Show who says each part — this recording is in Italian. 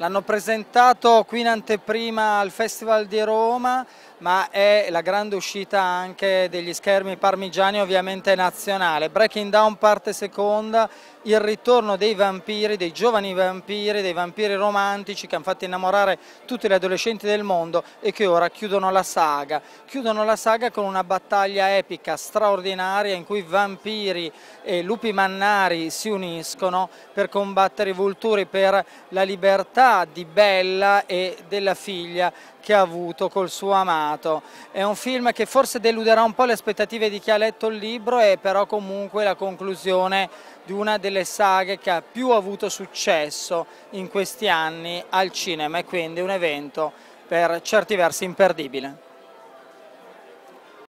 Speaker 1: L'hanno presentato qui in anteprima al Festival di Roma, ma è la grande uscita anche degli schermi parmigiani ovviamente nazionale. Breaking Down parte seconda, il ritorno dei vampiri, dei giovani vampiri, dei vampiri romantici che hanno fatto innamorare tutti gli adolescenti del mondo e che ora chiudono la saga. Chiudono la saga con una battaglia epica, straordinaria, in cui vampiri e lupi mannari si uniscono per combattere i vulturi, per la libertà di Bella e della figlia che ha avuto col suo amato. È un film che forse deluderà un po' le aspettative di chi ha letto il libro, è però comunque la conclusione di una delle saghe che ha più avuto successo in questi anni al cinema e quindi un evento per certi versi imperdibile.